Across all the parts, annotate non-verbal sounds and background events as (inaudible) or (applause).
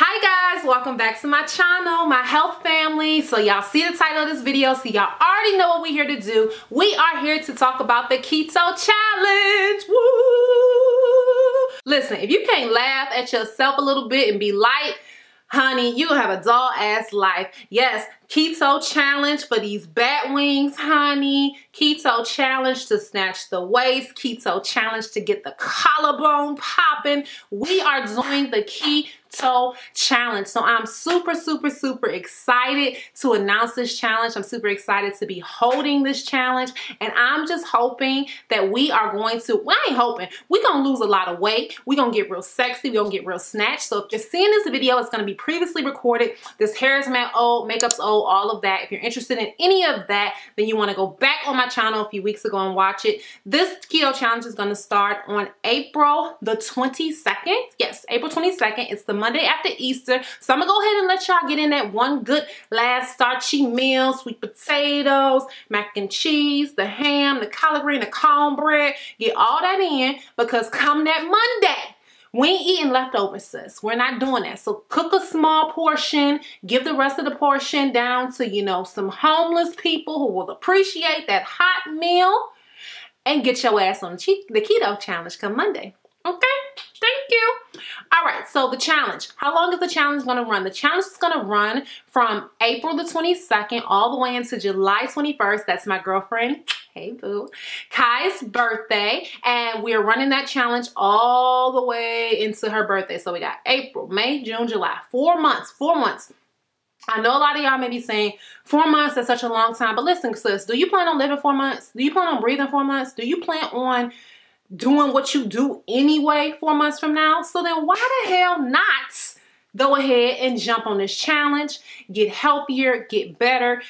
Hi guys, welcome back to my channel, my health family. So y'all see the title of this video, so y'all already know what we're here to do. We are here to talk about the Keto Challenge. Woo! Listen, if you can't laugh at yourself a little bit and be light, honey, you have a dull ass life. Yes, keto challenge for these bat wings, honey. Keto challenge to snatch the waist. Keto challenge to get the collarbone popping. We are doing the keto challenge. So I'm super, super, super excited to announce this challenge. I'm super excited to be holding this challenge. And I'm just hoping that we are going to, well, I ain't hoping, we're going to lose a lot of weight. We're going to get real sexy. We're going to get real snatched. So if you're seeing this video, it's going to be previously recorded. This hair is matte old, makeup's old, all of that. If you're interested in any of that, then you want to go back on my channel a few weeks ago and watch it. This keto challenge is going to start on April the 22nd. Yes, April 22nd. It's the Monday after Easter. So I'm going to go ahead and let y'all get in that one good last starchy meal, sweet potatoes, mac and cheese, the ham, the collard green, the cornbread. Get all that in because come that Monday, we ain't eating leftovers, sis. We're not doing that. So cook a small portion, give the rest of the portion down to, you know, some homeless people who will appreciate that hot meal and get your ass on the keto challenge come Monday. Okay? Thank you. All right, so the challenge. How long is the challenge going to run? The challenge is going to run from April the 22nd all the way into July 21st. That's my girlfriend, (laughs) hey boo, Kai's birthday. And we're running that challenge all the way into her birthday. So we got April, May, June, July. Four months, four months. I know a lot of y'all may be saying four months is such a long time, but listen, sis, do you plan on living four months? Do you plan on breathing four months? Do you plan on doing what you do anyway four months from now. So then why the hell not go ahead and jump on this challenge, get healthier, get better,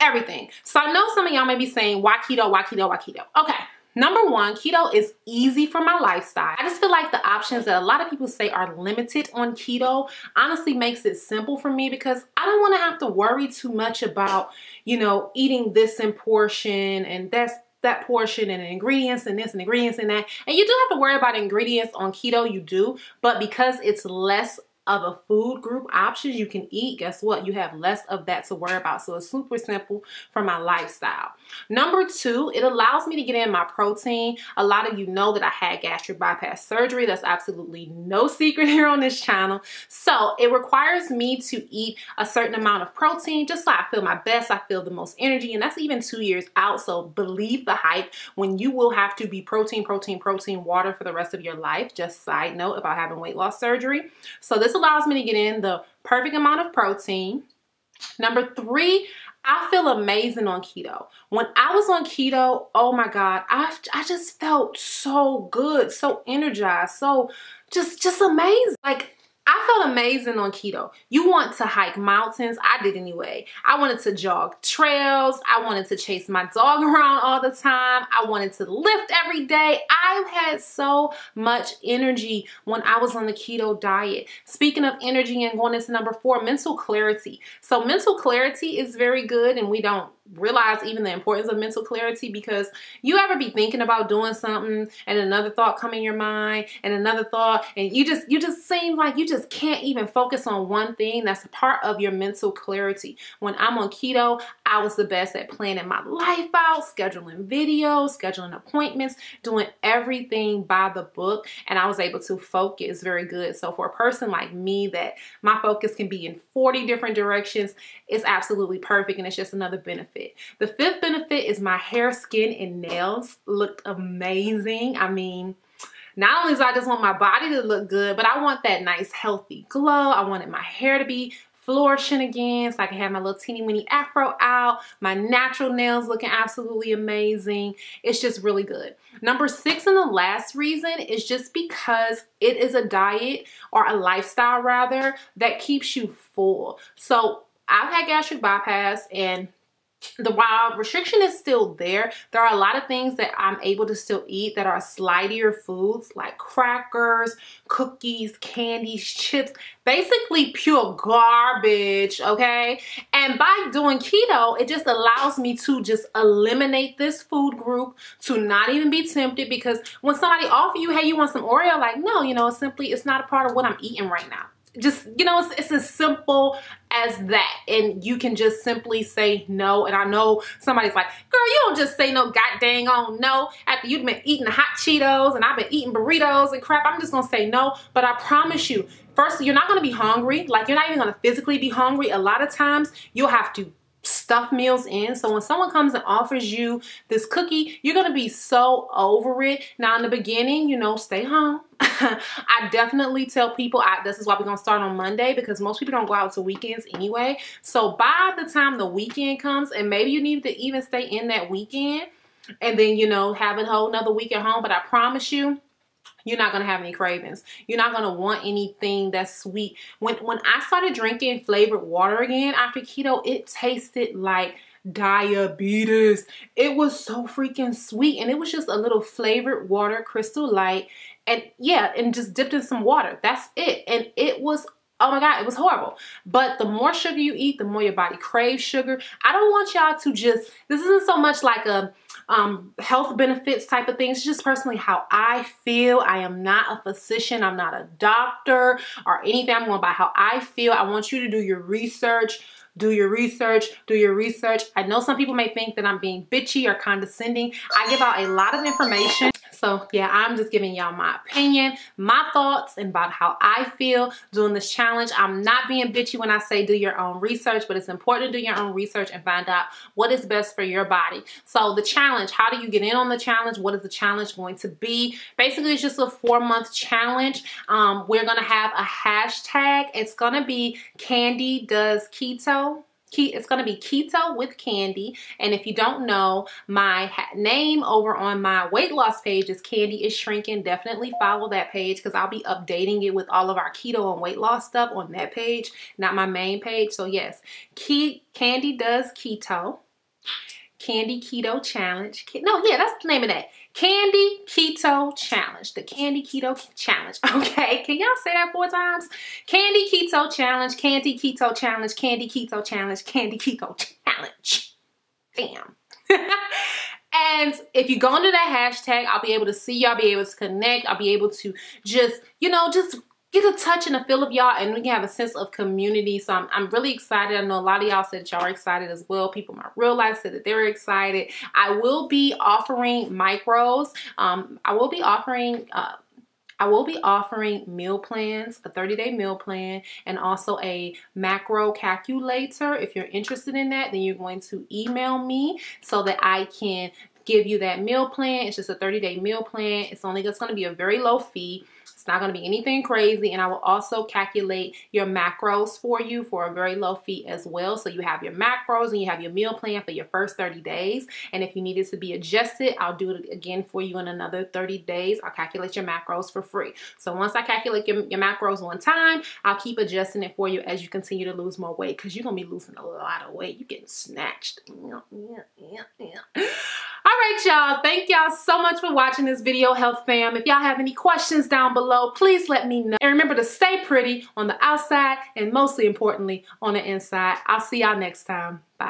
everything. So I know some of y'all may be saying, why keto, why keto, why keto? Okay. Number one, keto is easy for my lifestyle. I just feel like the options that a lot of people say are limited on keto honestly makes it simple for me because I don't want to have to worry too much about, you know, eating this in portion and that's that portion and ingredients and this and ingredients and that. And you do have to worry about ingredients on keto, you do, but because it's less of a food group options you can eat, guess what? You have less of that to worry about. So it's super simple for my lifestyle. Number two, it allows me to get in my protein. A lot of you know that I had gastric bypass surgery. That's absolutely no (laughs) secret here on this channel. So it requires me to eat a certain amount of protein just so I feel my best. I feel the most energy and that's even two years out. So believe the hype when you will have to be protein, protein, protein, water for the rest of your life. Just side note about having weight loss surgery. So this allows me to get in the perfect amount of protein. Number three, I feel amazing on keto. When I was on keto, oh my God, I, I just felt so good, so energized, so just, just amazing. Like I felt amazing on keto. You want to hike mountains. I did anyway. I wanted to jog trails. I wanted to chase my dog (laughs) around all the time. I wanted to lift every day. I had so much energy when I was on the keto diet. Speaking of energy and going into number four, mental clarity. So mental clarity is very good and we don't realize even the importance of mental clarity because you ever be thinking about doing something and another thought come in your mind and another thought and you just you just seem like you just can't even focus on one thing that's a part of your mental clarity when i'm on keto i was the best at planning my life out scheduling videos scheduling appointments doing everything by the book and i was able to focus very good so for a person like me that my focus can be in 40 different directions it's absolutely perfect and it's just another benefit benefit. The fifth benefit is my hair, skin, and nails looked amazing. I mean, not only do I just want my body to look good, but I want that nice healthy glow. I wanted my hair to be flourishing again so I can have my little teeny weeny afro out. My natural nails looking absolutely amazing. It's just really good. Number six and the last reason is just because it is a diet or a lifestyle rather that keeps you full. So I've had gastric bypass and the while restriction is still there there are a lot of things that i'm able to still eat that are slightier foods like crackers cookies candies chips basically pure garbage okay? And by doing keto it just allows me to just eliminate this food group to not even be tempted because when somebody offer you hey you want some oreo? Like no you know simply it's not a part of what i'm eating right now just you know it's, it's, as simple as that. And you can just simply say no. And i know somebody's like girl you don't just say no god dang on no. After you've been eating hot cheetos and i've been eating burritos and crap i'm just gonna say no. But i promise you first you're not gonna be hungry. Like you're not even gonna physically be hungry. A lot of times you'll have to stuff meals in. So when someone comes and offers you this cookie, you're going to be so over it. Now in the beginning, you know, stay home. (laughs) I definitely tell people I, this is why we're going to start on Monday because most people don't go out to weekends anyway. So by the time the weekend comes and maybe you need to even stay in that weekend and then, you know, have a whole another week at home. But I promise you, you're not gonna have any cravings. You're not gonna want anything that's sweet. When when I started drinking flavored water again after keto, it tasted like diabetes. It was so freaking sweet and it was just a little flavored water, crystal light, and yeah, and just dipped in some water. That's it. And it was Oh my God, it was horrible. But the more sugar you eat, the more your body craves sugar. I don't want y'all to just, this isn't so much like a um, health benefits type of things. Just personally how I feel. I am not a physician. I'm not a doctor or anything. I'm going by how I feel. I want you to do your research do your research, do your research. I know some people may think that I'm being bitchy or condescending. I give out a lot of information. So yeah, I'm just giving y'all my opinion, my thoughts about how I feel doing this challenge. I'm not being bitchy when I say do your own research, but it's important to do your own research and find out what is best for your body. So the challenge, how do you get in on the challenge? What is the challenge going to be? Basically, it's just a four month challenge. Um, we're gonna have a hashtag. It's gonna be Candi Does Keto it's going to be keto with candi. And if you don't know my name over on my weight loss page is candi is shrinking. Definitely follow that page because i'll be updating it with all of our keto and weight loss stuff on that page not my main page. So yes Key, candi does keto. Candi keto challenge. No yeah that's the name of that Candi Keto Challenge. The Candi Keto Challenge. (laughs) Okay, can y'all say that four times? Candi Keto Challenge, Candi Keto Challenge, Candi Keto Challenge, Candi Keto Challenge. Damn. (laughs) And if you go under that hashtag, I'll be able to see you. I'll be able to connect. I'll be able to just, you know, just get a touch and a feel of y'all and we can have a sense of community. So I'm, I'm really excited. I know a lot of y'all said y'all are excited as well. People in my real life said that they were excited. I will be offering micros. Um, I will be offering... Uh, I will be offering meal plans, a 30-day meal plan, and also a macro calculator. If you're interested in that, then you're going to email me so that I can give you that meal plan. It's just a 30-day meal plan. It's only just going to be a very low fee not going to be anything crazy. And I will also calculate your macros for you for a very low fee as well. So you have your macros and you have your meal plan for your first 30 days. And if you need it to be adjusted, I'll do it again for you in another 30 days. I'll calculate your macros for free. So once I calculate your, your macros one time, I'll keep adjusting it for you as you continue to lose more weight because you're going to be losing a lot of weight. You're getting snatched. Yeah, yeah, yeah, all right, y'all. Thank y'all so much for watching this video, Health Fam. If y'all have any questions down below, please let me know. And remember to stay pretty on the outside and mostly importantly on the inside. I'll see y'all next time. Bye.